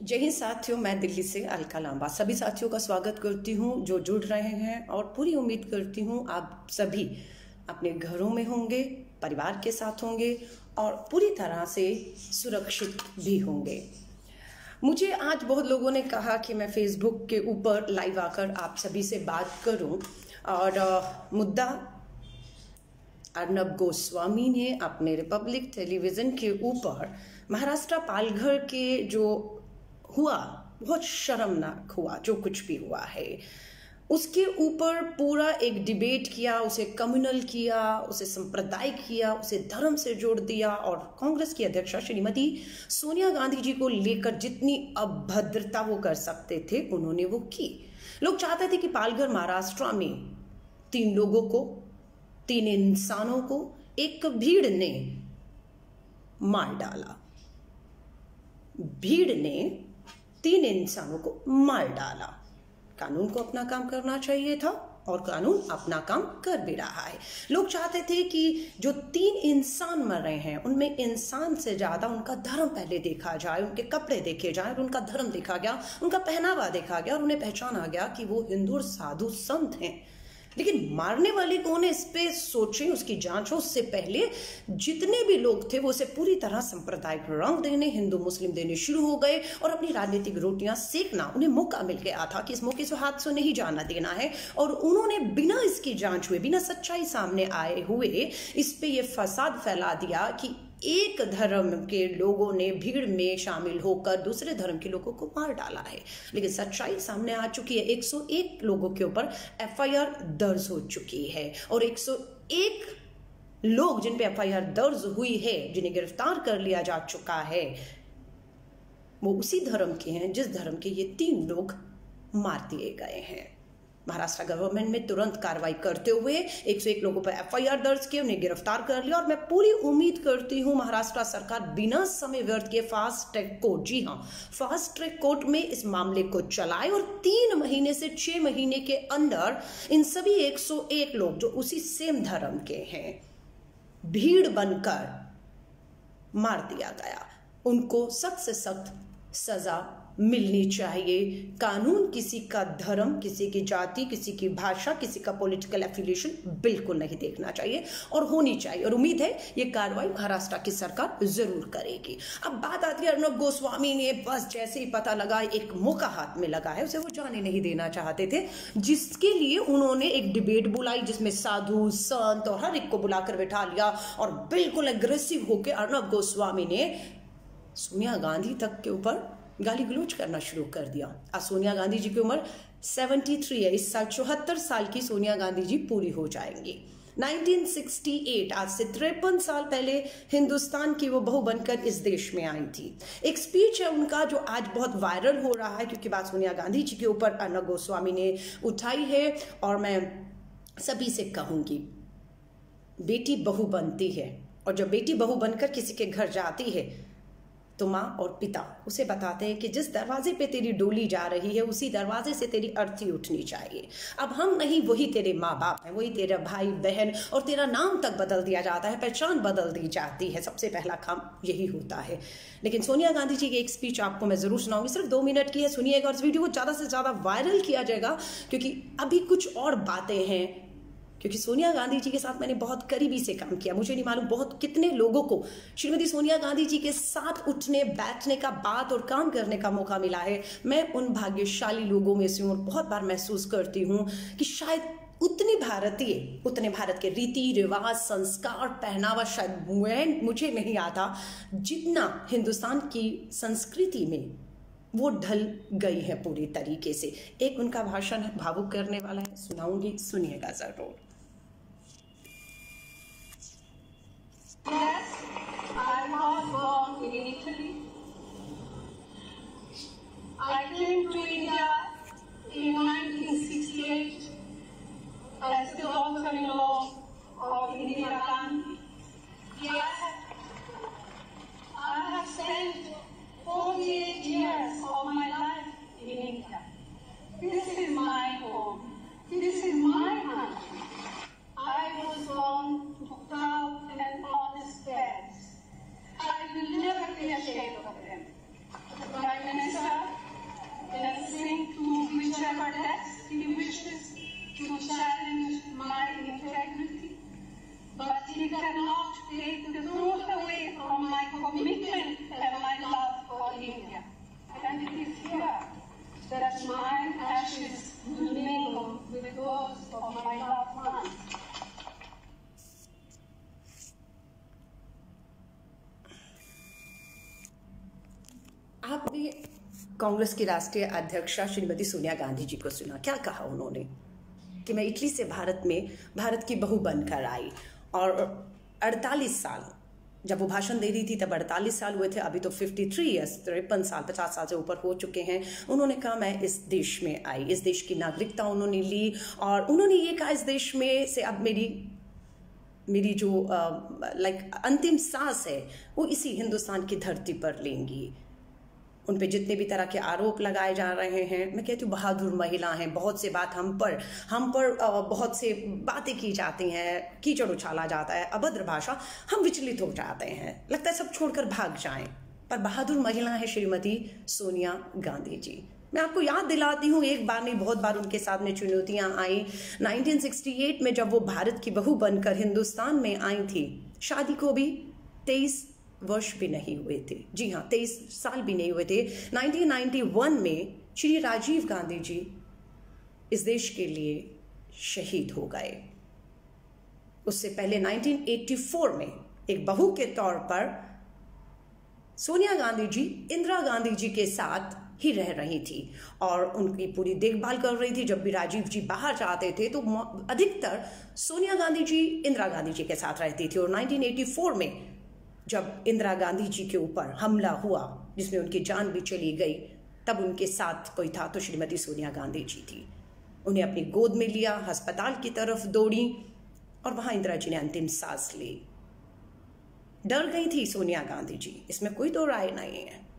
जय हिंद साथियों, मैं दिल्ली से अलका लांबा। सभी साथियों का स्वागत करती हूँ जो जुड़ रहे हैं और पूरी उम्मीद करती हूँ आप सभी अपने घरों में होंगे, परिवार के साथ होंगे और पूरी तरह से सुरक्षित भी होंगे। मुझे आज बहुत लोगों ने कहा कि मैं फेसबुक के ऊपर लाइव आकर आप सभी से बात करूँ और मुद्दा अर्नब गोस्वामी ने अपने रिपब्लिक टेलीविज़न के ऊपर महाराष्ट्र पालघर के जो हुआ, बहुत शर्मनाक हुआ, जो कुछ भी हुआ है। उसके ऊपर पूरा एक डिबेट किया, उसे कम्युनल किया, उसे सांप्रदायिक किया, उसे धर्म से जोड़ दिया और कांग्रेस की अध्यक्षा श्रीमती सोनिया गांधी जी को लेकर जितनी अभद्रता वो कर सकते थे, उन्होंने वो की। लोग चाहते थे कि पालघर महाराष्ट्र में तीन लोगों को, तीन इंसानों को एक भीड़ ने मार डाला। भीड़ ने तीन इंसानों को मार डाला। कानून को अपना काम करना चाहिए था और कानून अपना काम कर भी रहा है। लोग चाहते थे कि जो तीन इंसान मर रहे हैं, उनमें इंसान से ज़्यादा उनका धर्म पहले देखा जाए, उनके कपड़े देखे जाए, और उनका धर्म देखा गया, उनका पहनावा देखा गया, और उन्हें पहचाना गया कि वो हिंदू साधु संत हैं। लेकिन मारने वाले कौन है? इस पर सोचें, उसकी जाँच हो उससे पहले जितने भी लोग थे, वो उसे पूरी तरह सांप्रदायिक रंग देने, हिंदू, मुस्लिम देने शुरू हो गए और अपनी राजनीतिक रोटियाँ सेकना, उन्हें मौका मिल गया था कि इस मौके से हाथ से नहीं जाना देना है। और उन्होंने बिना इसकी जाँच हुए, बिना सच्चाई सामने आए हुए, इस पे ये फसाद फैला दिया कि एक धर्म के लोगों ने भीड़ में शामिल होकर दूसरे धर्म के लोगों को मार डाला है। लेकिन सच्चाई सामने आ चुकी है। 101 लोगों के ऊपर एफआईआर दर्ज हो चुकी है और 101 लोग जिन पे एफआईआर दर्ज हुई है, जिन्हें गिरफ़्तार कर लिया जा चुका है, वो उसी धर्म के हैं, जिस धर्म के ये तीन लोग मार दिए गए हैं। महाराष्ट्र गवर्नमेंट में तुरंत कार्रवाई करते हुए 101 लोगों पर एफआईआर दर्ज किए उन्हें गिरफ़्तार कर लिया और मैं पूरी उम्मीद करती हूँ महाराष्ट्र सरकार बिना समय व्यर्थ किए फास्ट ट्रैक कोर्ट जी हाँ फास्ट ट्रैक कोर्ट में इस मामले को चलाए और तीन महीने से छह महीने के अंदर इन सभी 101 लोग जो उसी सेम धर्म के हैं, भीड़ बनकर मार दिया गया। उनको सख्त से सख्त सजा मिलनी चाहिए। कानून किसी का धर्म, किसी की जाति, किसी की भाषा, किसी का पॉलिटिकल एफिलिएशन बिल्कुल नहीं देखना चाहिए और होनी चाहिए। और उम्मीद है ये कार्रवाई महाराष्ट्र की सरकार ज़रूर करेगी। अब बात आती है अर्नब गोस्वामी ने बस जैसे ही पता लगा, एक मौका हाथ में लगा है, उसे वो जाने नहीं देना चाहते थे, जिसके लिए उन्होंने एक डिबेट बुलाई, जिसमें साधु, संत और हर एक को बुलाकर बैठा लिया और बिल्कुल एग्रेसिव होकर अर्नब गोस्वामी ने सोनिया गांधी तक के ऊपर गाली गलोच करना शुरू कर दिया। आज सोनिया गांधी जी की उम्र 73 है। इस साल चौहत्तर साल की सोनिया गांधी जी पूरी हो जाएँगी। 1968 आज से तिरपन साल पहले हिंदुस्तान की वो बहू बनकर इस देश में आई थी। एक स्पीच है उनका जो आज बहुत वायरल हो रहा है, क्योंकि बात सोनिया गांधी जी के ऊपर अर्नब गोस्वामी ने उठाई है और मैं सभी से कहूँगी, बेटी बहू बनती है और जब बेटी बहू बनकर किसी के घर जाती है तो माँ और पिता। उसे बताते हैं कि जिस दरवाजे पे तेरी डोली जा रही है, उसी दरवाजे से तेरी अर्थी उठनी चाहिए। अब हम नहीं, वही तेरे माँ बाप हैं, वही तेरा भाई बहन और तेरा नाम तक बदल दिया जाता है, पहचान बदल दी जाती है। सबसे पहला काम यही होता है। लेकिन सोनिया गांधी जी की एक स्पीच आपको मैं ज़रूर सुनाऊँगी। सिर्फ़ दो मिनट की है, सुनिएगा और इस वीडियो को ज़्यादा से ज़्यादा वायरल किया जाएगा, क्योंकि अभी कुछ और बातें हैं क्योंकि सोनिया गांधी जी के साथ मैंने बहुत करीबी से काम किया। मुझे नहीं मालूम बहुत कितने लोगों को श्रीमती सोनिया गांधी जी के साथ उठने, बैठने का बात और काम करने का मौका मिला है। मैं उन भाग्यशाली लोगों में से हूँ और बहुत बार महसूस करती हूँ कि शायद उतने भारतीय, उतने भारत के रीति रिवाज, संस्कार, पहनावा शायद मुझे नहीं आता जितना हिंदुस्तान की संस्कृति में वो ढल गई है पूरी तरीके से। एक उनका भाषण भावुक करने वाला है। सुनाऊँगी, सुनिएगा ज़रूर। Yes, I was born in Italy. I came to India in 1968 as the daughter-in-law of Indira Gandhi. Congress की राष्ट्रीय अध्यक्षा श्रीमती सोनिया गांधी जी को सुना। क्या कहा उन्होंने? कि मैं इटली से भारत में, भारत की बहू बनकर आई और 48 साल, जब वो भाषण दे रही थी, तब 48 साल हुए थे, अभी तो 53 ईयर्स तिरपन साल 50 साल से ऊपर हो चुके हैं। उन्होंने कहा, मैं इस देश में आई, इस देश की नागरिकता उन्होंने ली और उन्होंने ये कहा, इस देश में से अब मेरी मेरी जो लाइक अंतिम सांस है, वो इसी हिंदुस्तान की धरती पर लेंगी। उन पे जितने भी तरह के आरोप लगाए जा रहे हैं, मैं कहती हूँ, बहादुर महिला हैं, बहुत से बात हम पर हम पर बहुत से बातें की जाती हैं, कीचड़ उछाला जाता है, अभद्र भाषा हम विचलित हो जाते हैं। लगता है सब छोड़कर भाग जाएँ। पर बहादुर महिला है श्रीमती सोनिया गांधी जी। मैं आपको याद दिलाती हूँ, एक बार नहीं, बहुत बार उनके सामने चुनौतियाँ आई। 1968 में जब वो भारत की बहू बनकर हिंदुस्तान में आई थी, शादी को भी तेईस वर्ष भी नहीं हुए थे। जी हाँ तेईस साल भी नहीं हुए थे। 1991 में श्री राजीव गांधी जी इस देश के लिए शहीद हो गए। उससे पहले 1984 में एक बहू के तौर पर सोनिया गांधी जी, इंदिरा गांधी जी के साथ ही रह रही थी और उनकी पूरी देखभाल कर रही थी। जब भी राजीव जी बाहर जाते थे तो अधिकतर सोनिया गांधी जी, इंदिरा गांधी जी के साथ रहती थी और 1984 में जब इंदिरा गांधी जी के ऊपर हमला हुआ, जिसमें उनकी जान भी चली गई, तब उनके साथ कोई था तो श्रीमती सोनिया गांधी जी थी। उन्हें अपनी गोद में लिया, अस्पताल की तरफ़ दौड़ी और वहाँ इंदिरा जी ने अंतिम सांस ली। डर गई थी सोनिया गांधी जी, इसमें कोई दो राय नहीं है।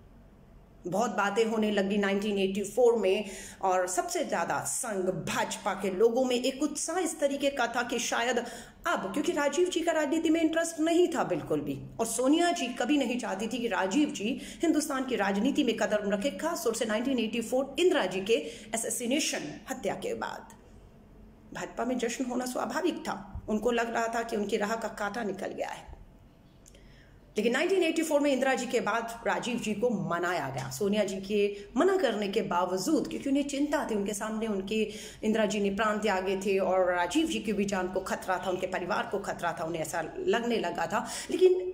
बहुत बातें होने लगी 1984 में, और सबसे ज़्यादा संघ भाजपा के लोगों में एक उत्साह इस तरीके का था कि शायद अब, क्योंकि राजीव जी का राजनीति में इंटरेस्ट नहीं था बिल्कुल भी, और सोनिया जी कभी नहीं चाहती थी कि राजीव जी हिंदुस्तान की राजनीति में कदम रखे खासतौर से 1984 इंदिरा जी के एसेसिनेशन हत्या के बाद। भाजपा में जश्न होना स्वाभाविक था, उनको लग रहा था कि उनकी राह का कांटा निकल गया है। लेकिन 1984 में इंदिरा जी के बाद राजीव जी को मनाया गया। सोनिया जी के मना करने के बावजूद, क्योंकि उन्हें चिंता थी, उनके सामने उनके इंदिरा जी ने प्राण त्यागे थे और राजीव जी की भी जान को खतरा था, उनके परिवार को खतरा था, उन्हें ऐसा लगने लगा था। लेकिन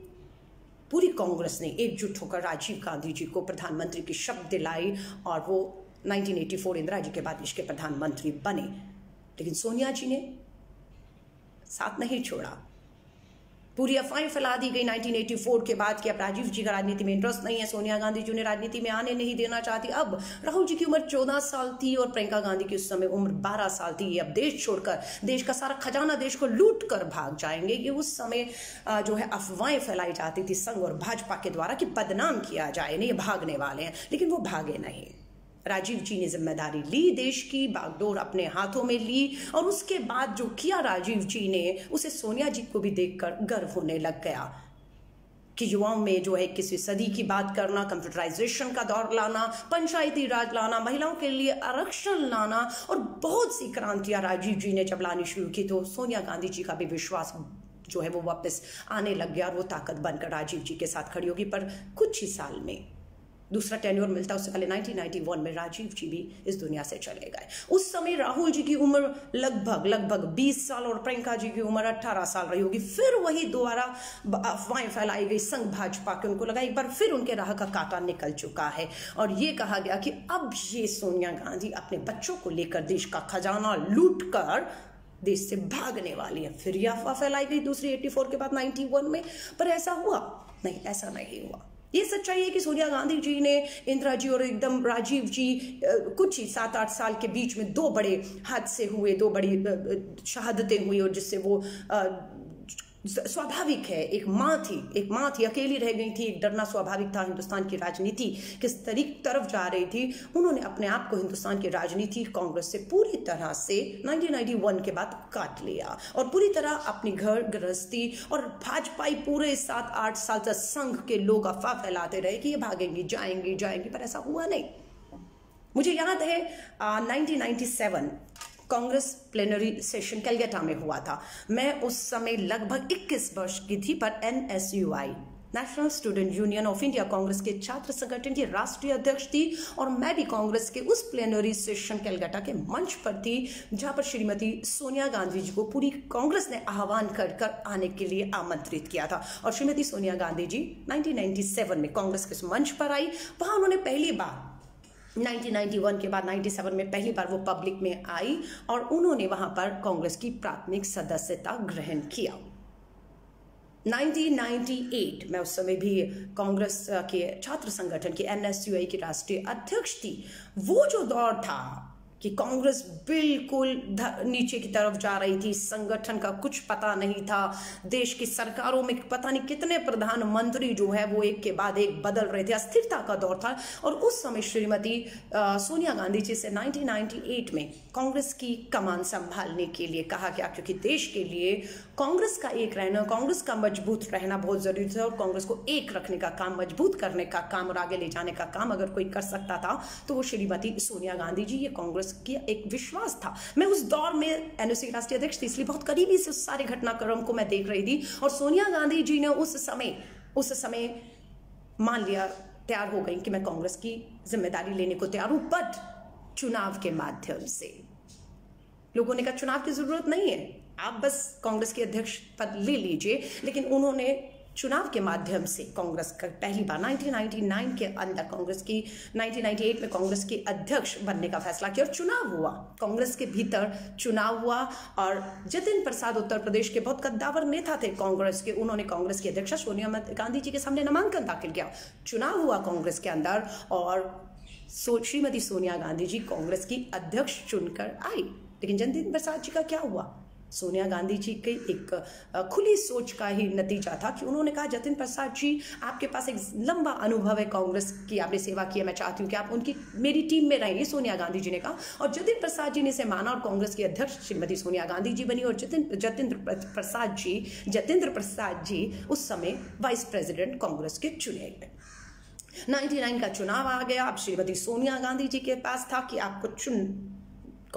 पूरी कांग्रेस ने एकजुट होकर राजीव गांधी जी को प्रधानमंत्री की शब्द दिलाई और वो 1984 इंदिरा जी के बाद देश के प्रधानमंत्री बने। लेकिन सोनिया जी ने साथ नहीं छोड़ा। पूरी अफवाहें फैला दी गई 1984 के बाद कि अब राजीव जी का राजनीति में इंटरेस्ट नहीं है, सोनिया गांधी जी उन्हें राजनीति में आने नहीं देना चाहती। अब राहुल जी की उम्र 14 साल थी और प्रियंका गांधी की उस समय उम्र 12 साल थी। अब देश छोड़कर, देश का सारा खजाना देश को लूट कर भाग जाएँगे। ये उस समय जो है अफवाहें फैलाई जाती थी संघ और भाजपा के द्वारा कि बदनाम किया जाए, नहीं भागने वाले हैं। लेकिन वो भागे नहीं। राजीव जी ने ज़िम्मेदारी ली, देश की बागडोर अपने हाथों में ली और उसके बाद जो किया राजीव जी ने, उसे सोनिया जी को भी देखकर गर्व होने लग गया कि युवाओं में जो है किसी सदी की बात करना, कंप्यूटराइजेशन का दौर लाना, पंचायती राज लाना, महिलाओं के लिए आरक्षण लाना और बहुत सी क्रांतियाँ राजीव जी ने जब लानी शुरू की तो सोनिया गांधी जी का भी विश्वास जो है वो वापस आने लग गया और वो ताकत बनकर राजीव जी के साथ खड़ी होगी, पर कुछ ही साल में दूसरा टेन्योर मिलता है, उससे पहले 1991 में राजीव जी भी इस दुनिया से चले गए। उस समय राहुल जी की उम्र लगभग लगभग 20 साल और प्रियंका जी की उम्र 18 साल रही होगी। फिर वही दोबारा अफवाहें फैलाई गई, संघ भाजपा के उनको लगा। एक बार फिर उनके राह का कांटा निकल चुका है। और ये कहा गया कि अब ये सोनिया गांधी अपने बच्चों को लेकर देश का खजाना लूट कर देश से भागने वाली है। फिर यह अफवाह फैलाई गई दूसरी 84 के बाद 91 में। पर ऐसा हुआ? नहीं, ऐसा नहीं हुआ। ये सच्चाई है कि सोनिया गांधी जी ने इंदिरा जी और एकदम राजीव जी कुछ ही सात आठ साल के बीच में दो बड़े हादसे हुए, दो बड़ी शहादतें हुई और जिससे वो स्वाभाविक है, एक माँ थी, एक माँ थी, अकेली रह गई थी, एक डरना स्वाभाविक था हिंदुस्तान की राजनीति किस तरीक तरफ़ जा रही थी, उन्होंने अपने आप को हिंदुस्तान की राजनीति कांग्रेस से पूरी तरह से 1991 के बाद काट लिया और पूरी तरह अपनी घर गृहस्थी और भाजपाई पूरे सात, आठ साल तक संघ के लोग अफवाह फैलाते रहे कि ये भागेंगी, जाएँगी जाएँगी, पर ऐसा हुआ नहीं। मुझे याद है nineteen Congress plenary session Calcutta में हुआ था। मैं उस समय लगभग 21 वर्ष की थी पर NSUI national student union of India Congress के छात्र संगठन की राष्ट्रीय अध्यक्ष थी और मैं भी कांग्रेस के उस प्लेनरी सेशन कलकत्ता के मंच पर थी, जहाँ पर श्रीमती सोनिया गांधी जी को पूरी कांग्रेस ने आह्वान कर कर आने के लिए आमंत्रित किया था। और श्रीमती सोनिया गांधी जी 1997 में कांग्रेस के मंच पर आई। वहाँ उन्होंने पहली बार 1991 के बाद 97 में पहली बार वो पब्लिक में आई और उन्होंने वहाँ पर कांग्रेस की प्राथमिक सदस्यता ग्रहण किया। 1998 मैं उस समय भी कांग्रेस के छात्र संगठन की एनएसयूआई की राष्ट्रीय अध्यक्ष थी। वो जो दौर था कि कांग्रेस बिल्कुल नीचे की तरफ़ जा रही थी, संगठन का कुछ पता नहीं था, देश की सरकारों में पता नहीं कितने प्रधानमंत्री जो है, वो एक के बाद एक बदल रहे थे, अस्थिरता का दौर था। और उस समय श्रीमती सोनिया गांधी जी से 1998 में कांग्रेस की कमान संभालने के लिए कहा गया, क्योंकि देश के लिए कांग्रेस का एक रहना, कांग्रेस का मज़बूत रहना बहुत ज़रूरी था और कांग्रेस को एक रखने का काम, मज़बूत करने का काम और आगे ले जाने का काम अगर कोई कर सकता था तो वो श्रीमती सोनिया गांधी जी, ये कांग्रेस कांग्रेस की एक विश्वास था। मैं उस दौर में एनओसी राष्ट्रीय अध्यक्ष थी, इसलिए बहुत करीबी से उस सारे घटनाक्रम को मैं देख रही थी। और सोनिया गांधी जी ने उस समय उस समय मान लिया, तैयार हो गई कि मैं कांग्रेस की ज़िम्मेदारी लेने को तैयार हूँ, बट चुनाव के माध्यम से। लोगों ने कहा, चुनाव की ज़रूरत नहीं है। आप बस कांग्रेस के अध्यक्ष पद ले लीजिए। लेकिन उन्होंने चुनाव के माध्यम से कांग्रेस का पहली बार 1999 के अंदर कांग्रेस की 1998 में कांग्रेस के अध्यक्ष बनने का फैसला किया और चुनाव हुआ। कांग्रेस के भीतर चुनाव हुआ और जतिन प्रसाद उत्तर प्रदेश के बहुत कद्दावर नेता थे कांग्रेस के, उन्होंने कांग्रेस की अध्यक्षा सोनिया गांधी जी के सामने नामांकन दाखिल किया। चुनाव हुआ कांग्रेस के अंदर और सो, श्रीमती सोनिया गांधी जी कांग्रेस की अध्यक्ष चुनकर आई। लेकिन जतिन प्रसाद जी का क्या हुआ? सोनिया गांधी जी की एक खुली सोच का ही नतीजा था कि उन्होंने कहा, जतिन प्रसाद जी, आपके पास एक लंबा अनुभव है कांग्रेस की, आपने सेवा की है, मैं चाहती हूँ कि आप उनकी, मेरी टीम में रहेंगे सोनिया गांधी जी ने कहा। और जतिन प्रसाद जी ने इसे माना और कांग्रेस की अध्यक्ष श्रीमती सोनिया गांधी जी बनी और जतिन, जतेंद्र प्रसाद जी, जतेंद्र प्रसाद जी उस समय वाइस प्रेसिडेंट कांग्रेस के चुने गए। 99 का चुनाव आ गया, अब श्रीमती सोनिया गांधी जी के पास था कि आपको चुन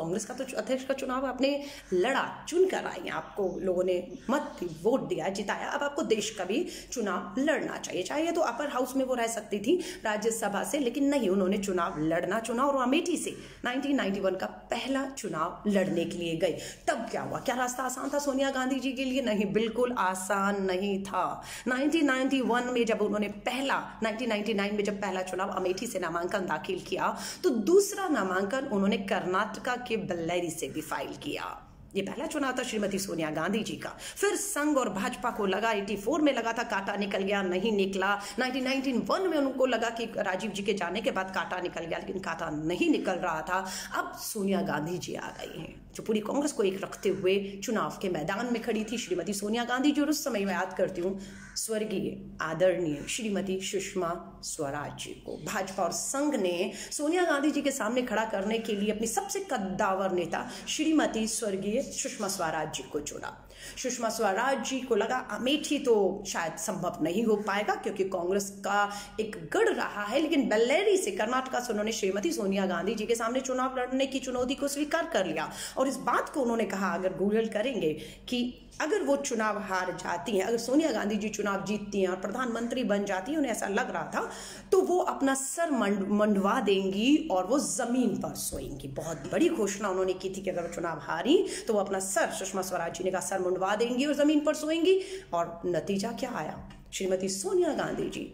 कांग्रेस का तो अध्यक्ष का चुनाव आपने लड़ा चुन कर आई आपको, लोगों ने मत वोट दिया, जिताया। अब आपको देश का भी चुनाव लड़ना चाहिए। चाहे तो अपर हाउस में वो रह सकती थी राज्यसभा से, लेकिन नहीं, उन्होंने चुनाव लड़ना चुना और अमेठी से 1991 का पहला चुनाव लड़ने के लिए गए। तब क्या हुआ? क्या रास्ता आसान था सोनिया गांधी जी के लिए? नहीं, बिल्कुल आसान नहीं था। 1991 में जब उन्होंने पहला 1999 में जब पहला चुनाव अमेठी से नामांकन दाखिल किया तो दूसरा नामांकन उन्होंने कर्नाटका के बल्लेरी से भी फ़ाइल किया। ये पहला चुनाव था श्रीमती सोनिया गांधी जी का। फिर संघ और भाजपा को लगा 84 में लगा था, काटा निकल गया, नहीं निकला। 1991 में उनको लगा कि राजीव जी के जाने के बाद काटा निकल गया, लेकिन काटा नहीं निकल रहा था। अब सोनिया गांधी जी आ गई हैं। जो पूरी कांग्रेस को एक रखते हुए चुनाव के मैदान में खड़ी थी, श्रीमती सोनिया गांधी, जो उस समय मैं याद करती हूँ, स्वर्गीय, आदरणीय श्रीमती सुषमा स्वराज जी को। भाजपा और संघ ने सोनिया गांधी जी के सामने खड़ा करने के लिए अपनी सबसे कद्दावर नेता, श्रीमती स्वर्गीय सुषमा स्वराज जी को चुना। सुषमा स्वराज जी को लगा अमेठी तो शायद संभव नहीं हो पाएगा, क्योंकि कांग्रेस का एक गढ़ रहा है, लेकिन बेल्लेरी से कर्नाटका से उन्होंने श्रीमती सोनिया गांधी जी के सामने चुनाव लड़ने की चुनौती को स्वीकार कर लिया। और इस बात को उन्होंने कहा, अगर गूगल करेंगे कि अगर वो चुनाव हार जाती हैं, अगर सोनिया गांधी जी चुनाव जीतती हैं और प्रधानमंत्री बन जाती हैं, उन्हें ऐसा लग रहा था तो वो अपना सर मंड, मंडवा देंगी और वो ज़मीन पर सोएँगी। बहुत बड़ी घोषणा उन्होंने की थी कि अगर वो चुनाव हारी तो वो अपना सर सुषमा स्वराज जी ने कहा, सर मंडवा देंगी और ज़मीन पर सोएँगी। और नतीजा क्या आया? श्रीमती सोनिया गांधी जी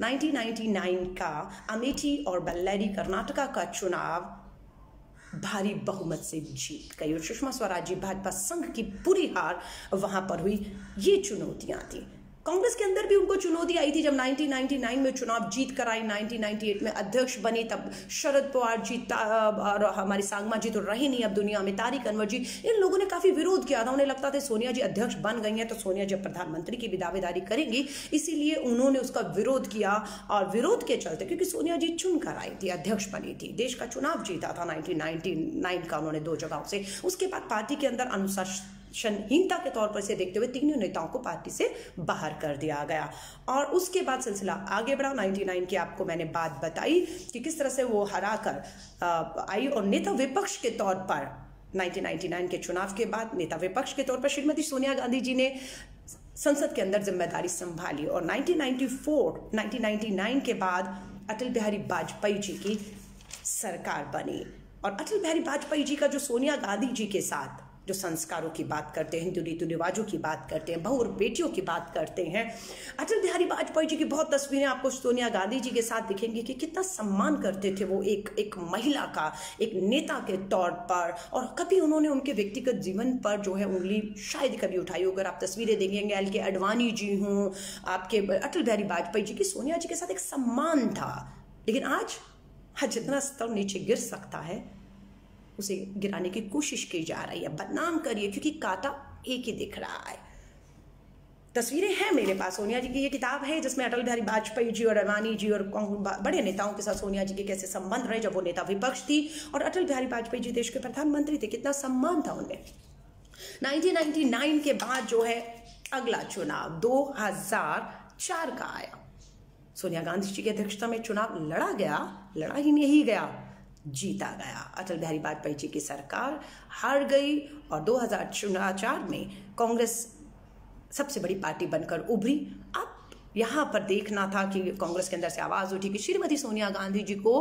1999 का अमेठी और बल्लेरी कर्नाटका का चुनाव भारी बहुमत से जीत गई और सुषमा स्वराज जी भाजपा संघ की पूरी हार वहाँ पर हुई, ये चुनौतियाँ थी। कांग्रेस के अंदर भी उनको चुनौती आई थी जब 1999 में चुनाव जीत कर आई 1998 में अध्यक्ष बने तब शरद पवार जी और हमारी सांगमा जी तो रहे नहीं अब दुनिया में, तारिक अनवर जी, इन लोगों ने काफ़ी विरोध किया था। उन्हें लगता था सोनिया जी अध्यक्ष बन गई हैं तो सोनिया जी प्रधानमंत्री की भी दावेदारी करेंगी। इसीलिए उन्होंने उसका विरोध किया और विरोध के चलते, क्योंकि सोनिया जी चुन कर आई थी, अध्यक्ष बनी थी। देश का चुनाव जीता था नाइनटीन का उन्होंने दो जगहों से। उसके बाद पार्टी के अंदर अनुशासन संहीनता के तौर पर इसे देखते हुए तीनों नेताओं को पार्टी से बाहर कर दिया गया। और उसके बाद सिलसिला आगे बढ़ा। 99 की आपको मैंने बात बताई कि किस तरह से वो हरा कर आई और नेता विपक्ष के तौर पर 1999 के चुनाव के बाद नेता विपक्ष के तौर पर श्रीमती सोनिया गांधी जी ने संसद के अंदर ज़िम्मेदारी संभाली और 1994 1999 के बाद अटल बिहारी वाजपेयी जी की सरकार बनी। और अटल बिहारी वाजपेयी जी का जो सोनिया गांधी जी के साथ जो संस्कारों की बात करते हैं, हिंदू रीति रिवाजों की बात करते हैं, बहू और बेटियों की बात करते हैं। अटल बिहारी वाजपेयी जी की बहुत तस्वीरें आपको सोनिया गांधी जी के साथ दिखेंगी कि कितना सम्मान करते थे वो एक एक महिला का, एक नेता के तौर पर। और कभी उन्होंने उनके व्यक्तिगत जीवन पर जो है उंगली शायद कभी उठाई हो अगर आप तस्वीरें देखेंगे एल के अडवाणी जी हूँ, आपके अटल बिहारी वाजपेयी जी की सोनिया जी के साथ एक सम्मान था। लेकिन आज आज जितना स्तर नीचे गिर सकता है उसे गिराने की कोशिश की जा रही है। बदनाम करिए, क्योंकि कांटा एक ही दिख रहा है। तस्वीरें हैं मेरे पास, सोनिया जी की ये किताब है, जिसमें अटल बिहारी वाजपेयी जी और अडवाणी जी और बड़े नेताओं के साथ सोनिया जी के कैसे संबंध रहे, जब वो नेता विपक्ष थी और अटल बिहारी वाजपेयी जी देश के प्रधानमंत्री थे, कितना सम्मान था उनमें 1999 के बाद जो है, अगला चुनाव 2004 का आया। सोनिया गांधी जी की अध्यक्षता में चुनाव लड़ा गया, लड़ा ही नहीं गया। जीता गया। अटल बिहारी वाजपेयी जी की सरकार हार गई और 2004 में कांग्रेस सबसे बड़ी पार्टी बनकर उभरी। अब यहाँ पर देखना था कि कांग्रेस के अंदर से आवाज़ उठी कि श्रीमती सोनिया गांधी जी को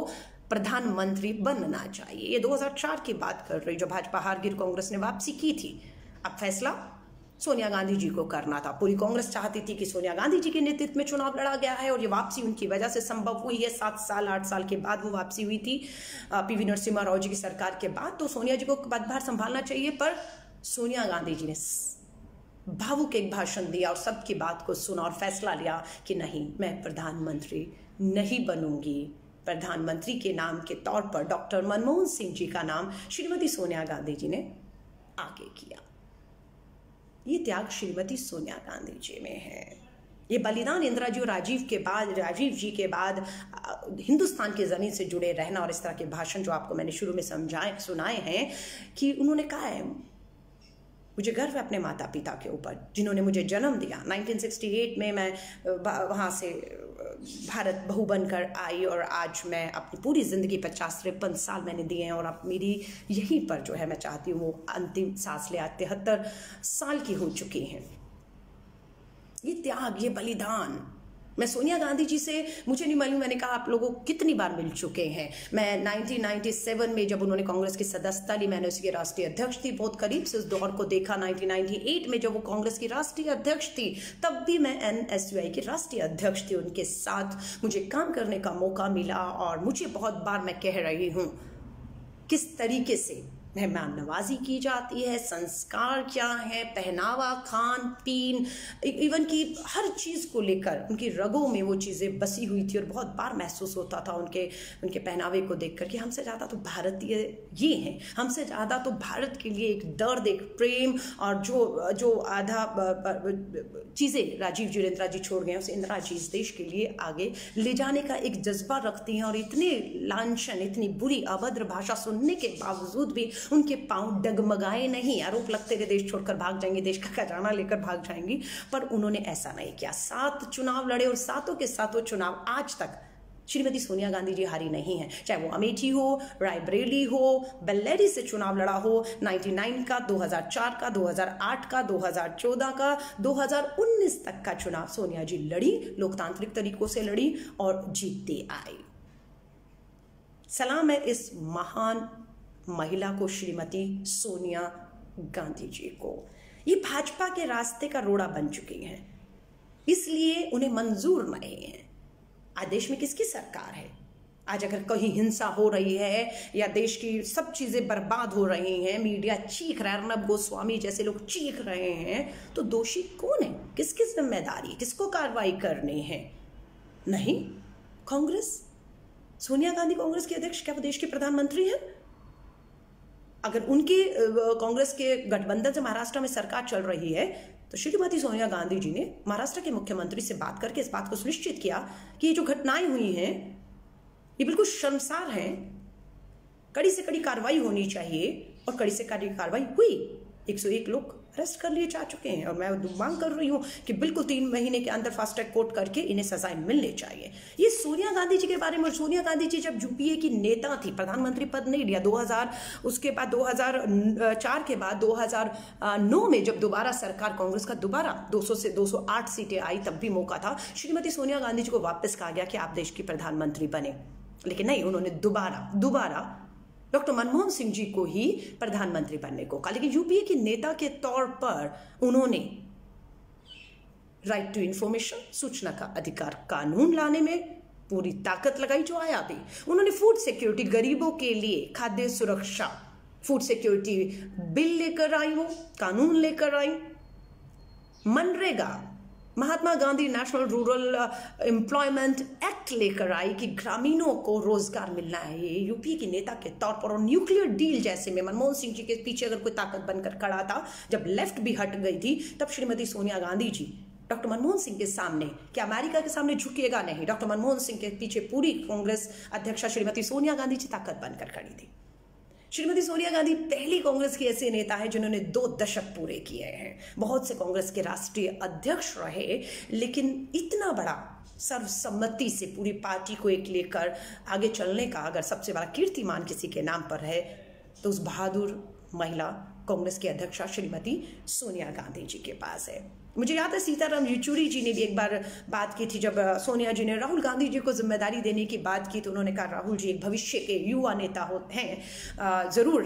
प्रधानमंत्री बनना चाहिए। ये 2004 की बात कर रही जो भाजपा हार गिर कांग्रेस ने वापसी की थी। अब फैसला सोनिया गांधी जी को करना था। पूरी कांग्रेस चाहती थी कि सोनिया गांधी जी के नेतृत्व में चुनाव लड़ा गया है और ये वापसी उनकी वजह से संभव हुई है। सात साल, आठ साल के बाद वो वापसी हुई थी। पीवी नरसिम्हा राव जी की सरकार के बाद तो सोनिया जी को पदभार संभालना चाहिए, पर सोनिया गांधी जी ने भावुक एक भाषण दिया और सबकी बात को सुना और फैसला लिया कि नहीं, मैं प्रधानमंत्री नहीं बनूँगी। प्रधानमंत्री के नाम के तौर पर डॉक्टर मनमोहन सिंह जी का नाम श्रीमती सोनिया गांधी जी ने आगे किया। ये त्याग श्रीमती सोनिया गांधी जी में है। ये बलिदान इंदिरा जी और राजीव के बाद, राजीव जी के बाद हिंदुस्तान की ज़मीन से जुड़े रहना और इस तरह के भाषण जो आपको मैंने शुरू में समझाए, सुनाए हैं कि उन्होंने कहा है, मुझे गर्व है अपने माता पिता के ऊपर, जिन्होंने मुझे जन्म दिया। 1968 में मैं वहाँ से भारत बहू बनकर आई और आज मैं अपनी पूरी ज़िंदगी पचास तिरपन साल मैंने दिए हैं और अब मेरी यहीं पर जो है मैं चाहती हूँ वो अंतिम सांस ले तिहत्तर साल की हो चुकी हैं। ये त्याग, ये बलिदान मैं सोनिया गांधी जी से, मुझे नहीं मालूम मैंने कहा आप लोगों को कितनी बार मिल चुके हैं। मैं 1997 में जब उन्होंने कांग्रेस की सदस्यता ली, मैंने उसकी राष्ट्रीय अध्यक्ष थी, बहुत करीब से उस दौर को देखा। 1998 में जब वो कांग्रेस की राष्ट्रीय अध्यक्ष थी, तब भी मैं एनएसयूआई की राष्ट्रीय अध्यक्ष थी, उनके साथ मुझे काम करने का मौका मिला और मुझे बहुत बार मैं कह रही हूँ, किस तरीके से मेहमान नवाजी की जाती है, संस्कार क्या है, पहनावा, खान, पीन इवन की हर चीज़ को लेकर, उनकी रगों में वो चीज़ें बसी हुई थी और बहुत बार महसूस होता था उनके उनके पहनावे को देख कर कि हमसे ज़्यादा तो भारतीय ये हैं, हमसे ज़्यादा तो भारत के लिए एक दर्द, एक प्रेम और जो जो आधा चीज़ें राजीव जी इंदिरा जी छोड़ गए हैं, उस इंदिरा जी इस देश के लिए आगे ले जाने का एक जज्बा रखती हैं और इतने लाछन, इतनी बुरी, अभद्र भाषा सुनने के बावजूद भी उनके पाँव डगमगाए नहीं। आरोप लगते थे देश छोड़कर भाग जाएँगे, देश का खजाना लेकर भाग जाएँगी, पर उन्होंने ऐसा नहीं किया। सात चुनाव लड़े और सातों के सातों चुनाव आज तक श्रीमती सोनिया गांधी जी हारी नहीं है। चाहे वो अमेठी हो, रायबरेली हो, बेल्लेरी से चुनाव लड़ा हो 99 का 2004 का 2008 का 2014 का 2019 तक का चुनाव सोनिया जी लड़ी, लोकतांत्रिक तरीकों से लड़ी और जीतती आई सलाम है इस महान महिला को श्रीमती सोनिया गांधी जी को। ये भाजपा के रास्ते का रोड़ा बन चुकी हैं। इसलिए उन्हें मंजूर नहीं है। आज देश में किसकी सरकार है? आज अगर कहीं हिंसा हो रही है या देश की सब चीज़ें बर्बाद हो रही हैं, मीडिया चीख रहा है, अर्नब गोस्वामी जैसे लोग चीख रहे हैं तो दोषी कौन है? किसकी ज़िम्मेदारी किसको कार्रवाई करनी है? नहीं, कांग्रेस। सोनिया गांधी कांग्रेस के अध्यक्ष क्या वो देश के प्रधानमंत्री हैं? अगर उनके कांग्रेस के गठबंधन से महाराष्ट्र में सरकार चल रही है तो श्रीमती सोनिया गांधी जी ने महाराष्ट्र के मुख्यमंत्री से बात करके इस बात को सुनिश्चित किया कि ये जो घटनाएँ हुई हैं, ये बिल्कुल शर्मसार हैं। कड़ी से कड़ी कार्रवाई होनी चाहिए और कड़ी से कड़ी कार्रवाई हुई। 101 लोग अरेस्ट कर लिए जा चुके हैं और मैं मांग कर रही हूँ कि बिल्कुल तीन महीने के अंदर फास्ट ट्रैक कोर्ट करके इन्हें सजाएँ मिलने चाहिए। ये सोनिया गांधी जी के बारे में, सोनिया गांधी जी जब यूपीए की नेता थी, प्रधानमंत्री पद नहीं लिया 2000 उसके बाद 2004 के बाद 2009 में जब दोबारा सरकार कांग्रेस का दोबारा 200 से 208 सीटें आई, तब भी मौका था। श्रीमती सोनिया गांधी जी को वापस कहा गया कि आप देश की प्रधानमंत्री बने। लेकिन नहीं, उन्होंने दोबारा दोबारा डॉक्टर मनमोहन सिंह जी को ही प्रधानमंत्री बनने को कहा। लेकिन यूपीए के नेता के तौर पर उन्होंने राइट टू इंफॉर्मेशन सूचना का अधिकार कानून लाने में पूरी ताकत लगाई जो आया भी। उन्होंने फ़ूड सिक्योरिटी गरीबों के लिए खाद्य सुरक्षा फ़ूड सिक्योरिटी बिल लेकर आई वो, कानून लेकर आई। MNREGA Mahatma Gandhi national rural employment act लेकर आई कि ग्रामीणों को रोज़गार मिलना है। ये यूपी के नेता के तौर पर और न्यूक्लियर डील जैसे में मनमोहन सिंह जी के पीछे अगर कोई ताकत बनकर खड़ा था, जब लेफ़्ट भी हट गई थी, तब श्रीमती सोनिया गांधी जी, डॉक्टर मनमोहन सिंह के सामने कि अमेरिका के सामने झुकेगा नहीं? डॉक्टर मनमोहन सिंह के पीछे पूरी कांग्रेस अध्यक्षा श्रीमती सोनिया गांधी जी ताकत बनकर खड़ी थी। श्रीमती सोनिया गांधी पहली कांग्रेस की ऐसे नेता है जिन्होंने दो दशक पूरे किए हैं। बहुत से कांग्रेस के राष्ट्रीय अध्यक्ष रहे, लेकिन इतना बड़ा सर्वसम्मति से पूरी पार्टी को एक लेकर आगे चलने का अगर सबसे बड़ा कीर्तिमान किसी के नाम पर है तो उस बहादुर महिला कांग्रेस की अध्यक्षा श्रीमती सोनिया गांधी जी के पास है। मुझे याद है सीताराम येचुरी जी ने भी एक बार बात की थी जब सोनिया जी ने राहुल गांधी जी को ज़िम्मेदारी देने की बात की तो उन्होंने कहा, राहुल जी एक भविष्य के युवा नेता होते हैं। ज़रूर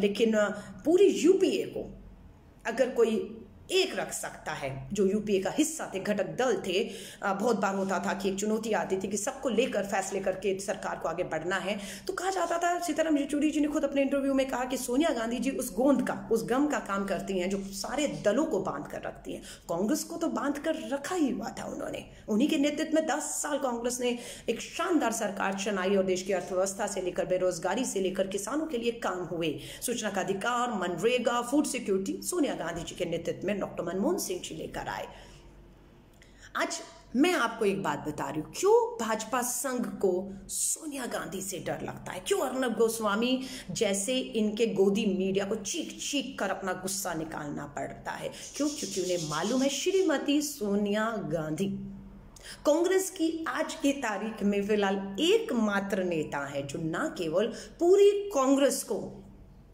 लेकिन पूरी यूपीए को अगर कोई एक रख सकता है। जो यूपीए का हिस्सा थे, घटक दल थे बहुत बार होता था कि एक चुनौती आती थी कि सबको लेकर, फैसले करके सरकार को आगे बढ़ना है। तो कहा जाता था, सीताराम येचुरी जी ने खुद अपने इंटरव्यू में कहा कि सोनिया गांधी जी उस गोंद का, उस गम का काम करती हैं जो सारे दलों को बाँध कर रखती हैं। कांग्रेस को तो बाँध कर रखा ही हुआ था उन्होंने। उन्हीं के नेतृत्व में दस साल कांग्रेस ने एक शानदार सरकार चलाई और देश की अर्थव्यवस्था से लेकर, बेरोजगारी से लेकर किसानों के लिए काम हुए। सूचना का अधिकार, मनरेगा फ़ूड सिक्योरिटी सोनिया गांधी जी के नेतृत्व में में डॉक्टर मनमोहन सिंह जी लेकर आए। आज मैं आपको एक बात बता रही हूँ, क्यों भाजपा संघ को सोनिया गांधी से डर लगता है? क्यों अर्नब गोस्वामी जैसे इनके गोदी मीडिया को चीख चीख कर अपना गुस्सा निकालना पड़ता है? क्यों? क्योंकि उन्हें मालूम है श्रीमती सोनिया गांधी कांग्रेस की आज की तारीख में फ़िलहाल एकमात्र नेता है, जो ना केवल पूरी कांग्रेस को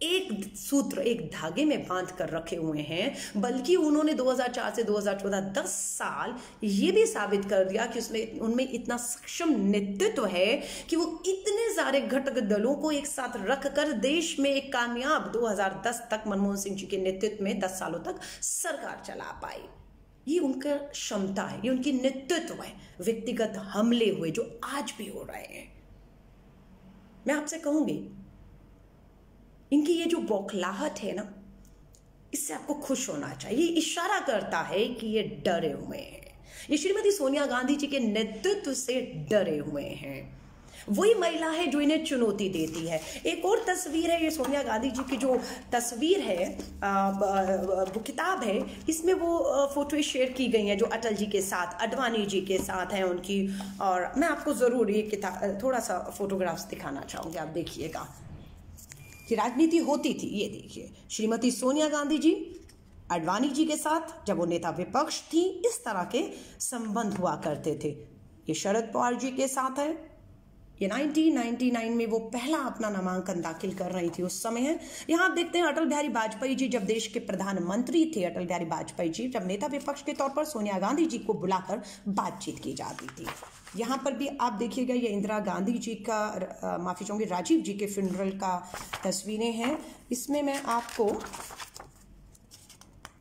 एक सूत्र एक धागे में बाँध कर रखे हुए हैं, बल्कि उन्होंने 2004 से 2014 10 साल ये भी साबित कर दिया कि उसमें, उनमें इतना सक्षम नेतृत्व है कि वो इतने सारे घटक दलों को एक साथ रखकर देश में एक कामयाब 2010 तक मनमोहन सिंह जी के नेतृत्व में 10 सालों तक सरकार चला पाई। ये उनका क्षमता है, ये उनकी नेतृत्व है, व्यक्तिगत हमले हुए जो आज भी हो रहे हैं। मैं आपसे कहूँगी इनकी ये जो बौखलाहट है ना, इससे आपको खुश होना चाहिए। इशारा करता है कि ये डरे हुए हैं। ये श्रीमती सोनिया गांधी जी के नेतृत्व से डरे हुए हैं। वही महिला है जो इन्हें चुनौती देती है। एक और तस्वीर है, ये सोनिया गांधी जी की जो तस्वीर है वो किताब है, इसमें वो फ़ोटो शेयर की गई हैं जो अटल जी के साथ, अडवाणी जी के साथ हैं उनकी। और मैं आपको ज़रूर ये किताब थोड़ा सा फोटोग्राफ्स दिखाना चाहूँगी, आप देखिएगा। कि राजनीति होती थी, ये देखिए। श्रीमती सोनिया गांधी जी, अडवाणी जी के साथ जब वो नेता विपक्ष थी, इस तरह के संबंध हुआ करते थे। ये शरद पवार जी के साथ है। ये 1999 में वो पहला अपना नामांकन दाखिल कर रही थी, उस समय है। यहाँ आप देखते हैं, अटल बिहारी वाजपेयी जी जब देश के प्रधानमंत्री थे, अटल बिहारी वाजपेयी जी, जब नेता विपक्ष के तौर पर सोनिया गांधी जी को बुलाकर बातचीत की जाती थी। यहाँ पर भी आप देखिएगा, ये इंदिरा गांधी जी का माफ़ी चाहूँगी, राजीव जी के फ्यूनरल का तस्वीरें हैं। इसमें मैं आपको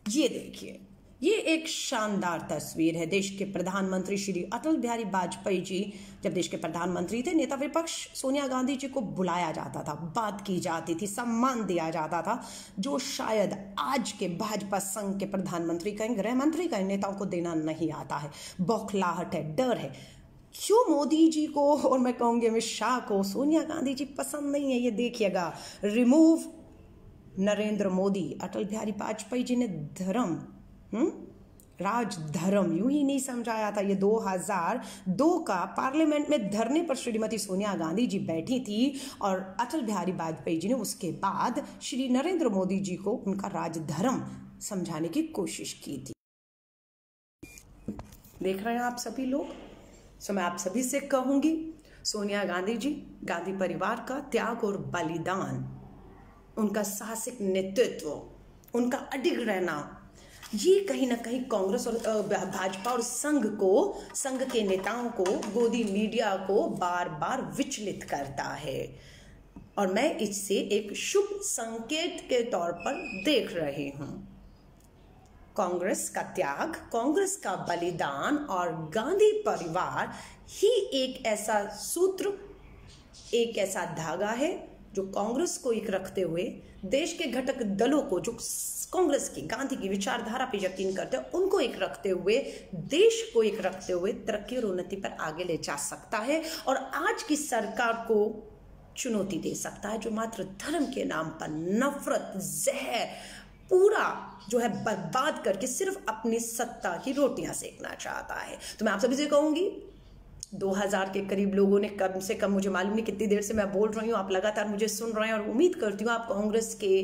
ये देखिए, ये एक शानदार तस्वीर है। देश के प्रधानमंत्री श्री अटल बिहारी वाजपेयी जी, जब देश के प्रधानमंत्री थे, नेता विपक्ष सोनिया गांधी जी को बुलाया जाता था, बात की जाती थी, सम्मान दिया जाता था, जो शायद आज के भाजपा संघ के प्रधानमंत्री कहें गृह मंत्री कहें नेताओं को देना नहीं आता है। बौखलाहट है, डर है। क्यों मोदी जी को और मैं कहूँगी अमित शाह को, सोनिया गांधी जी पसंद नहीं है, ये देखिएगा। रिमूव नरेंद्र मोदी। अटल बिहारी वाजपेयी जी ने धर्म हम्म? राज धर्म यूँ ही नहीं समझाया था ये 2002 का। पार्लियामेंट में धरने पर श्रीमती सोनिया गांधी जी बैठी थी और अटल बिहारी वाजपेयी जी ने उसके बाद श्री नरेंद्र मोदी जी को उनका राजधर्म समझाने की कोशिश की थी। देख रहे हैं आप सभी लोग? सो मैं आप सभी से कहूँगी, सोनिया गांधी जी, गांधी परिवार का त्याग और बलिदान, उनका साहसिक नेतृत्व, उनका अडिग रहना, ये कहीं ना कहीं कांग्रेस और भाजपा और संघ को, संघ के नेताओं को, गोदी मीडिया को बार बार विचलित करता है। और मैं इससे एक शुभ संकेत के तौर पर देख रही हूँ। कांग्रेस का त्याग, कांग्रेस का बलिदान और गांधी परिवार ही एक ऐसा सूत्र, एक ऐसा धागा है जो कांग्रेस को एक रखते हुए देश के घटक दलों को, जो कांग्रेस की, गांधी की विचारधारा पर यकीन करते हैं, उनको एक रखते हुए, देश को एक रखते हुए तरक्की और उन्नति पर आगे ले जा सकता है और आज की सरकार को चुनौती दे सकता है, जो मात्र धर्म के नाम पर नफरत, जहर पूरा जो है बर्बाद करके सिर्फ़ अपनी सत्ता की रोटियाँ सेकना चाहता है। तो मैं आप सभी से कहूँगी 2000 के करीब लोगों ने कम से कम, मुझे मालूम नहीं कितनी देर से मैं बोल रही हूँ, आप लगातार मुझे सुन रहे हैं और उम्मीद करती हूँ आप कांग्रेस के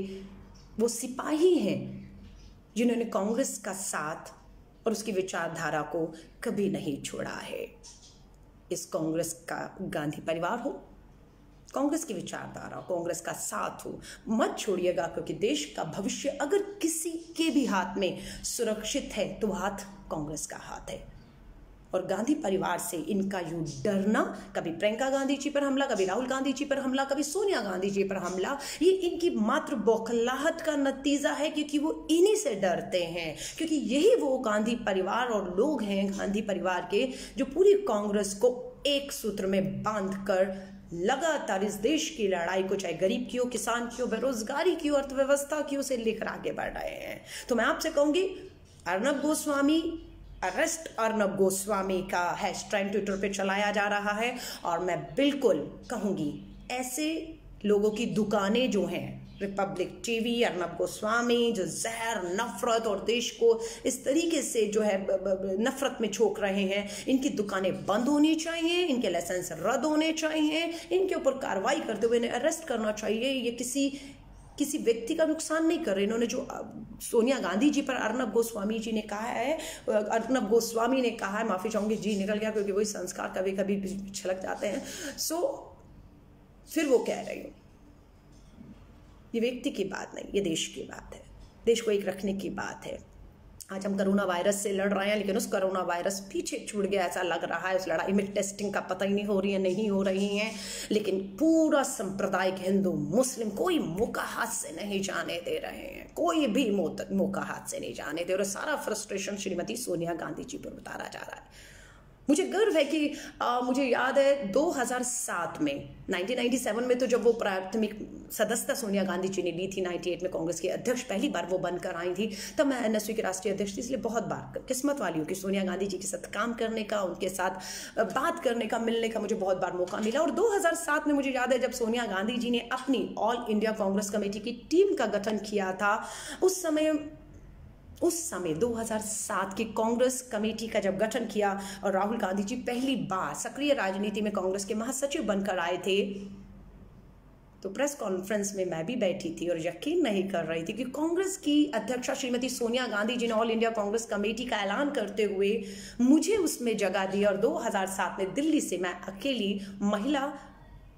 वो सिपाही हैं, जिन्होंने कांग्रेस का साथ और उसकी विचारधारा को कभी नहीं छोड़ा है। इस कांग्रेस का गांधी परिवार हो कांग्रेस की विचारधारा, कांग्रेस का साथ हो, मत छोड़िएगा, क्योंकि देश का भविष्य अगर किसी के भी हाथ में सुरक्षित है तो हाथ कांग्रेस का हाथ है। और गांधी परिवार से इनका यू डरना, कभी प्रियंका गांधी जी पर हमला, कभी राहुल गांधी जी पर हमला, कभी सोनिया गांधी जी पर हमला, ये इनकी मात्र बौखलाहट का नतीजा है, क्योंकि वो इन्हीं से डरते हैं। क्योंकि यही वो गांधी परिवार और लोग हैं, गांधी परिवार के, जो पूरी कांग्रेस को एक सूत्र में बाँध कर लगातार इस देश की लड़ाई को चाहे गरीब की हो, किसान की हो, बेरोजगारी की हो, अर्थव्यवस्था की हो, उसे लेकर आगे बढ़ रहे हैं। तो मैं आपसे कहूँगी, अर्नब गोस्वामी, अरेस्ट अर्नब गोस्वामी का हैश ट्रेंड ट्विटर पे चलाया जा रहा है और मैं बिल्कुल कहूँगी, ऐसे लोगों की दुकानें जो हैं रिपब्लिक टीवी अर्नब गोस्वामी जो जहर, नफरत और देश को इस तरीके से जो है नफरत में छोक रहे हैं। इनकी दुकानें बंद होनी चाहिए, इनके लाइसेंस रद्द होने चाहिए, इनके ऊपर कार्रवाई करते हुए इन्हें अरेस्ट करना चाहिए। ये किसी किसी व्यक्ति का नुकसान नहीं कर रहे। इन्होंने जो सोनिया गांधी जी पर अर्नब गोस्वामी जी ने कहा है अर्नब गोस्वामी ने कहा है, माफ़ी चाहूँगी, जी निकल गया क्योंकि वही संस्कार कभी कभी छलक जाते हैं। सो, फिर वो कह रही हूँ। ये व्यक्ति की बात नहीं, ये देश की बात है। देश को एक रखने की बात है। आज हम कोरोना वायरस से लड़ रहे हैं, लेकिन उस कोरोना वायरस पीछे छूट गया, ऐसा लग रहा है। उस लड़ाई में टेस्टिंग का पता ही नहीं हो रही है, नहीं हो रही है। लेकिन पूरा सांप्रदायिक हिंदू, मुस्लिम कोई मौका हाथ से नहीं जाने दे रहे हैं। कोई भी मौका हाथ से नहीं जाने दे रहे। सारा फ्रस्ट्रेशन श्रीमती सोनिया गांधी जी पर उतारा जा रहा है। मुझे गर्व है कि आ, मुझे याद है 2007 में 1997 में तो जब वो प्राथमिक सदस्यता सोनिया गांधी जी ने ली थी 98 में कांग्रेस की अध्यक्ष पहली बार वो बनकर आई थी तब मैं एनएसयू की राष्ट्रीय अध्यक्ष थी इसलिए बहुत बार किस्मत वाली हूँ कि सोनिया गांधी जी के साथ काम करने का उनके साथ बात करने का मिलने का मुझे बहुत बार मौका मिला और 2007 में मुझे याद है जब सोनिया गांधी जी ने अपनी ऑल इंडिया कांग्रेस कमेटी की टीम का गठन किया था उस समय उस समय 2007 की कांग्रेस कमेटी का जब गठन किया और राहुल गांधी जी पहली बार सक्रिय राजनीति में कांग्रेस के महासचिव बनकर आए थे तो प्रेस कॉन्फ्रेंस में मैं भी बैठी थी और यकीन नहीं कर रही थी कि कांग्रेस की अध्यक्षा श्रीमती सोनिया गांधी जी ने ऑल इंडिया कांग्रेस कमेटी का ऐलान करते हुए मुझे उसमें जगह दी और 2007 में दिल्ली से मैं अकेली महिला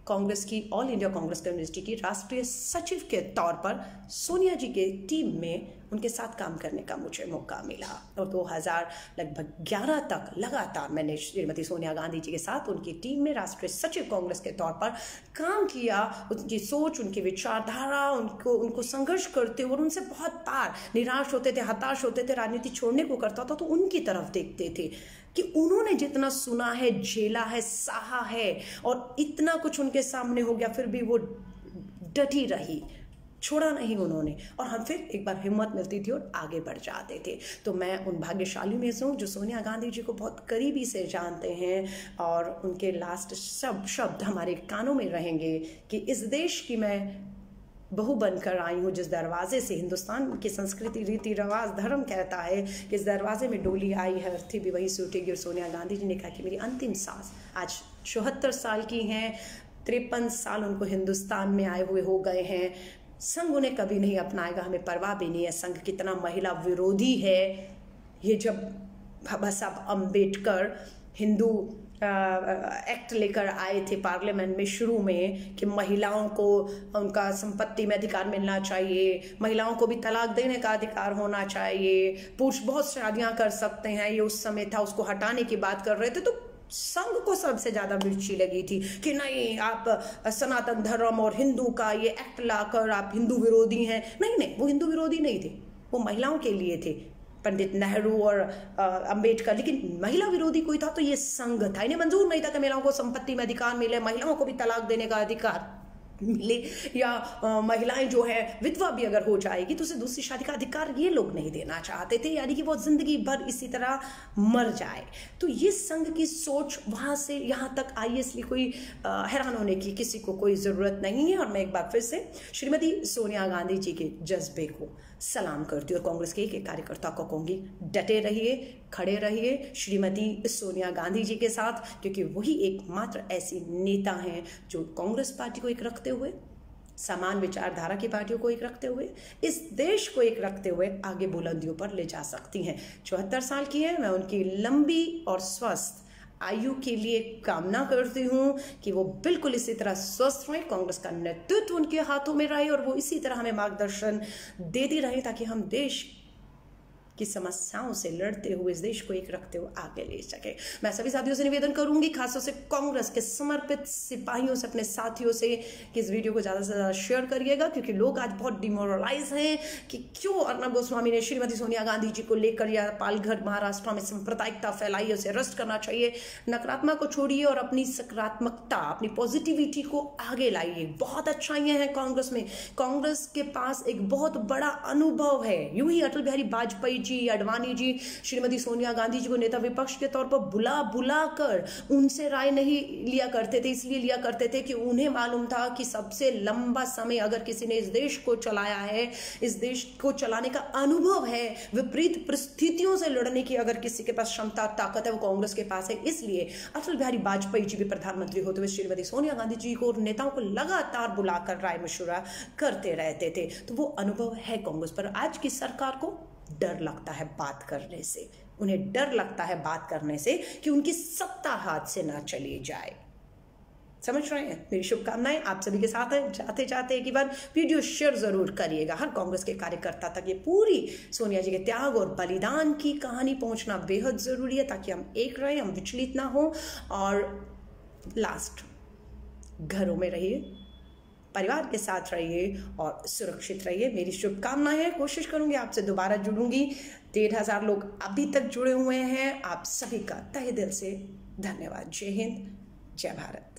कांग्रेस की, ऑल इंडिया कांग्रेस कम्युनिटी की राष्ट्रीय सचिव के तौर पर सोनिया जी के टीम में उनके साथ काम करने का मुझे मौका मिला। और 2000 लगभग 11 तक लगातार मैंने श्रीमती सोनिया गांधी जी के साथ उनकी टीम में राष्ट्रीय सचिव कांग्रेस के तौर पर काम किया। उनकी सोच, उनकी विचारधारा, उनको उनको संघर्ष करते और उनसे बहुत बार निराश होते थे, हताश होते थे, राजनीति छोड़ने को करता था तो उनकी तरफ़ देखते थे। कि उन्होंने जितना सुना है, झेला है, सहा है और इतना कुछ उनके सामने हो गया, फिर भी वो डटी रही। छोड़ा नहीं उन्होंने। और हम फिर एक बार हिम्मत मिलती थी और आगे बढ़ जाते थे। तो मैं उन भाग्यशाली में से हूँ जो सोनिया गांधी जी को बहुत करीबी से जानते हैं और उनके लास्ट सब शब्द हमारे कानों में रहेंगे कि इस देश की मैं बहु बनकर आई हूँ जिस दरवाजे से हिंदुस्तान की संस्कृति, रीति रिवाज, धर्म कहता है कि इस दरवाजे में डोली आई है अर्थी भी वही सूटेगी और सोनिया गांधी जी ने कहा कि मेरी अंतिम सांस आज चौहत्तर साल की हैं, तिरपन साल उनको हिंदुस्तान में आए हुए हो गए हैं। संघ उन्हें कभी नहीं अपनाएगा, हमें परवाह भी नहीं है। संघ कितना महिला विरोधी है। ये जब बाबा साहब अंबेडकर हिंदू एक्ट लेकर आए थे पार्लियामेंट में शुरू में कि महिलाओं को उनका संपत्ति में अधिकार मिलना चाहिए, महिलाओं को भी तलाक देने का अधिकार होना चाहिए। पुरुष बहुत शादियाँ कर सकते हैं, ये उस समय था, उसको हटाने की बात कर रहे थे तो संघ को सबसे ज़्यादा मिर्ची लगी थी कि नहीं, आप सनातन धर्म और हिंदू का ये एक्ट लाकर आप हिंदू विरोधी हैं। नहीं नहीं, वो हिंदू विरोधी नहीं थे, वो महिलाओं के लिए थे। पंडित नेहरू और अंबेडकर, लेकिन महिला विरोधी कोई था तो ये संघ था। इन्हें मंजूर नहीं था कि महिलाओं को संपत्ति में अधिकार मिले, महिलाओं को भी तलाक देने का अधिकार मिले, या महिलाएँ जो है, विधवा भी अगर हो जाएगी तो उसे दूसरी शादी का अधिकार ये लोग नहीं देना चाहते थे, यानी कि वो ज़िंदगी भर इसी तरह मर जाए। तो ये संघ की सोच वहाँ से यहाँ तक आई, इसलिए कोई हैरान होने की किसी को कोई ज़रूरत नहीं है। और मैं एक बार फिर से श्रीमती सोनिया गांधी जी के जज्बे को सलाम करती हूँ और कांग्रेस के एक एक कार्यकर्ता को कहूँगी, डटे रहिए, खड़े रहिए श्रीमती सोनिया गांधी जी के साथ, क्योंकि वही एकमात्र ऐसी नेता हैं जो कांग्रेस पार्टी को एक रखते हुए, समान विचारधारा की पार्टियों को एक रखते हुए, इस देश को एक रखते हुए आगे बुलंदियों पर ले जा सकती हैं। चौहत्तर साल की है, मैं उनकी लंबी और स्वस्थ आयु के लिए कामना करती हूँ कि वो बिल्कुल इसी तरह स्वस्थ रहें, कांग्रेस का नेतृत्व उनके हाथों में रहे और वो इसी तरह हमें मार्गदर्शन देती रहे ताकि हम देश की समस्याओं से लड़ते हुए इस देश को एक रखते हुए आगे ले सके। मैं सभी साथियों से निवेदन करूँगी, खासतौर से कांग्रेस के समर्पित सिपाहियों से, अपने साथियों से, कि इस वीडियो को ज़्यादा से ज़्यादा शेयर करिएगा, क्योंकि लोग आज बहुत डिमोरलाइज हैं कि क्यों अर्नब गोस्वामी ने श्रीमती सोनिया गांधी जी को लेकर या पालघर महाराष्ट्र में सांप्रदायिकता फैलाई, उसे अरेस्ट करना चाहिए। नकारात्मक को छोड़िए और अपनी सकारात्मकता, अपनी पॉजिटिविटी को आगे लाइए। बहुत अच्छाइयाँ हैं कांग्रेस में। कांग्रेस के पास एक बहुत बड़ा अनुभव है। यूँ ही अटल बिहारी वाजपेयी जी अडवाणी जी, श्रीमती सोनिया गांधी जी को नेता विपक्ष के तौर पर बुला बुला कर उनसे राय नहीं लिया करते थे, इसलिए लिया करते थे कि उन्हें मालूम था कि सबसे लंबा समय अगर किसी ने इस देश को चलाया है, इस देश को चलाने का अनुभव है, विपरीत परिस्थितियों से लड़ने की अगर किसी के पास क्षमता, ताकत है, वो कांग्रेस के पास है, इसलिए अटल बिहारी वाजपेयी जी भी प्रधानमंत्री होते हुए श्रीमती सोनिया गांधी जी को नेताओं को लगातार बुलाकर राय मशुरा करते रहते थे। तो वो अनुभव है कांग्रेस पर। आज की सरकार को डर लगता है बात करने से। उन्हें डर लगता है बात करने से कि उनकी सत्ता हाथ से ना चली जाए। समझ रहे हैं? मेरी शुभकामनाएँ आप सभी के साथ हैं। जाते जाते एक बार वीडियो शेयर ज़रूर करिएगा। हर कांग्रेस के कार्यकर्ता तक ये पूरी सोनिया जी के त्याग और बलिदान की कहानी पहुँचना बेहद ज़रूरी है ताकि हम एक रहें, हम विचलित ना हो और लास्ट घरों में रहिए। परिवार के साथ रहिए और सुरक्षित रहिए। मेरी शुभकामनाएँ है। कोशिश करूँगी आपसे दोबारा जुड़ूँगी। डेढ़ हज़ार लोग अभी तक जुड़े हुए हैं। आप सभी का तहे दिल से धन्यवाद। जय हिंद। जय भारत।